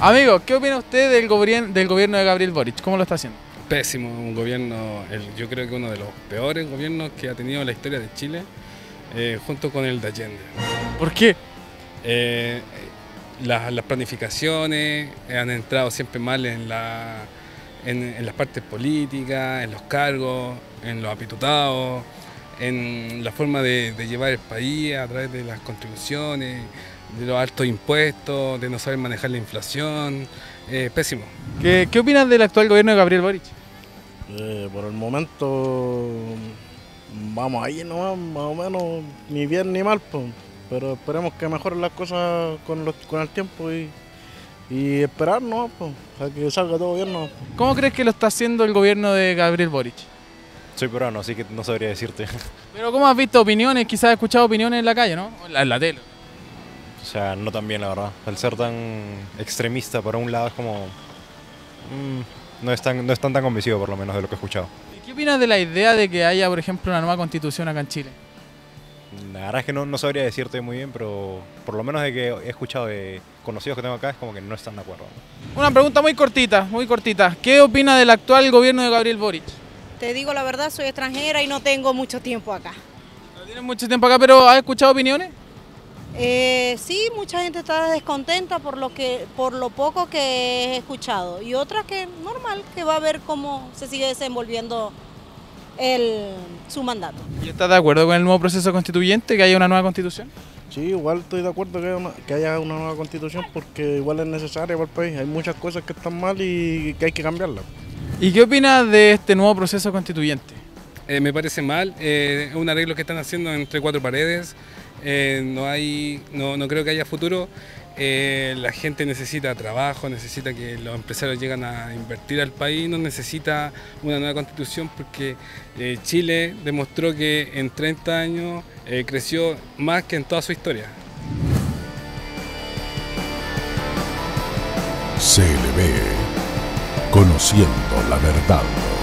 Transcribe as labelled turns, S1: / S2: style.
S1: Amigo, ¿qué opina usted del, gobierno del gobierno de Gabriel Boric? ¿Cómo lo está haciendo?
S2: Pésimo, un gobierno, el- yo creo que uno de los peores gobiernos que ha tenido la historia de Chile, eh, junto con el de Allende.
S1: ¿Por qué?
S2: Eh, las, las planificaciones han entrado siempre mal en, la, en, en las partes políticas, en los cargos, en los apitutados, en la forma de, de llevar el país a través de las contribuciones, de los altos impuestos, de no saber manejar la inflación. Eh, pésimo.
S1: ¿Qué, qué opinas del actual gobierno de Gabriel Boric?
S3: Eh, por el momento vamos ahí nomás, más o menos, ni bien ni mal, pues. pero esperemos que mejoren las cosas con, los- con el tiempo y, y esperar nomás, pues, a que salga todo bien nomás. pues.
S1: ¿Cómo crees que lo está haciendo el gobierno de Gabriel Boric?
S4: Soy peruano, así que no sabría decirte.
S1: Pero ¿cómo has visto opiniones? Quizás has escuchado opiniones en la calle, ¿no? O En la, en la tele.
S4: O sea, no tan bien, la verdad. Al ser tan extremista por un lado es como... mm, no, están, no están tan convencido, por lo menos, de lo que he escuchado.
S1: ¿Y ¿Qué opinas de la idea de que haya, por ejemplo, una nueva constitución acá en Chile?
S4: La verdad es que no, no sabría decirte muy bien, pero por lo menos de que he escuchado de conocidos que tengo acá es como que no están de acuerdo.
S1: Una pregunta muy cortita, muy cortita. ¿Qué opina del actual gobierno de Gabriel Boric?
S5: Te digo la verdad, soy extranjera y no tengo mucho tiempo acá.
S1: No tienes mucho tiempo acá, pero ¿has escuchado opiniones?
S5: Eh, sí, mucha gente está descontenta por lo que, por lo poco que he escuchado y otra que normal, que va a ver cómo se sigue desenvolviendo el, su mandato.
S1: ¿Y estás de acuerdo con el nuevo proceso constituyente, que haya una nueva constitución?
S3: Sí, igual estoy de acuerdo que haya, una, que haya una nueva constitución porque igual es necesaria para el país. Hay muchas cosas que están mal y que hay que cambiarlas.
S1: ¿Y qué opinas de este nuevo proceso constituyente?
S2: Eh, me parece mal, eh, es un arreglo que están haciendo entre cuatro paredes, eh, no, hay, no, no creo que haya futuro, Eh, la gente necesita trabajo, necesita que los empresarios lleguen a invertir al país, no necesita una nueva constitución porque eh, Chile demostró que en 30 años eh, creció más que en toda su historia.
S6: CLB, conociendo la verdad.